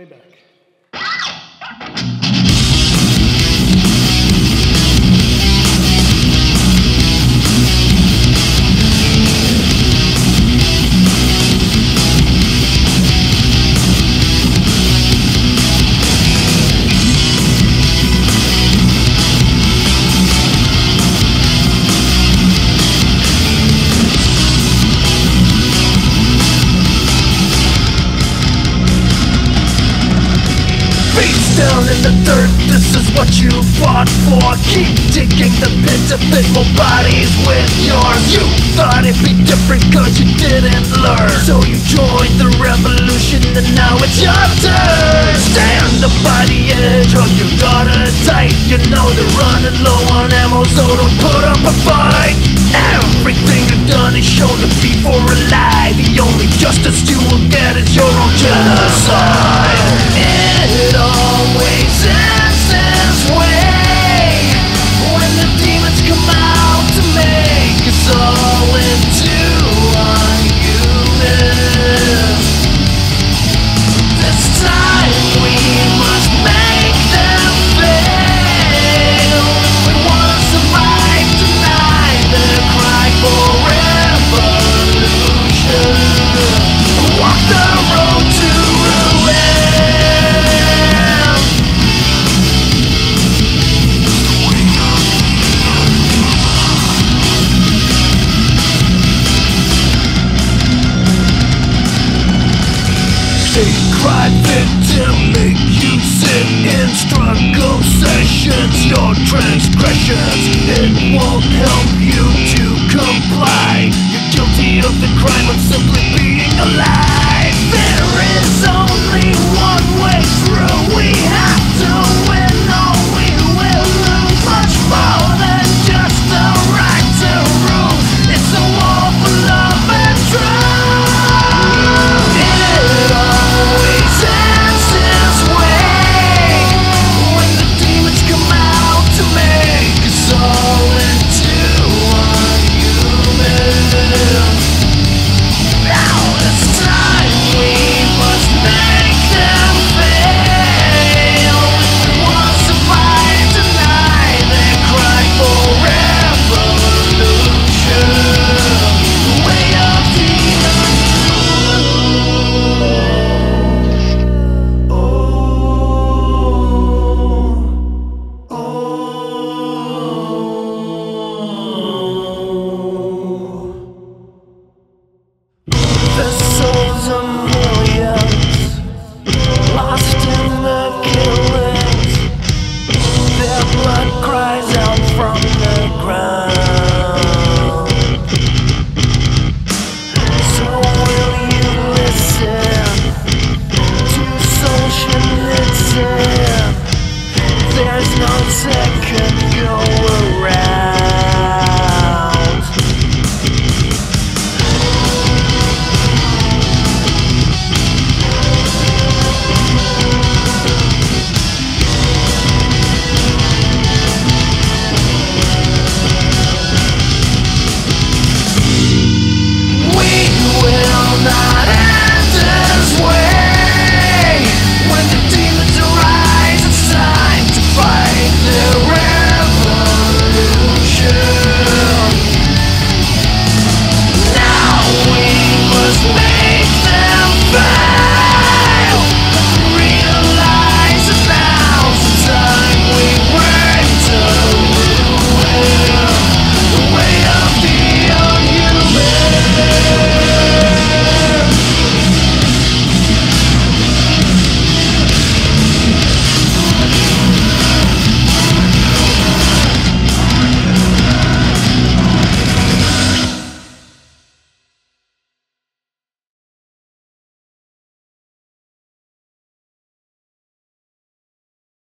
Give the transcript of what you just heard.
way back. In the dirt, this is what you fought for. Keep digging the pit to fit more bodies with yours. You thought it'd be different cause you didn't learn. So you joined the revolution and now it's your turn. Stand by the edge, hug your daughter tight. You know they're running low on ammo so don't put up a fight. Everything you've done is shown to be for a lie. The only justice State crime victim make you sit in struggle sessions. Your transgressions,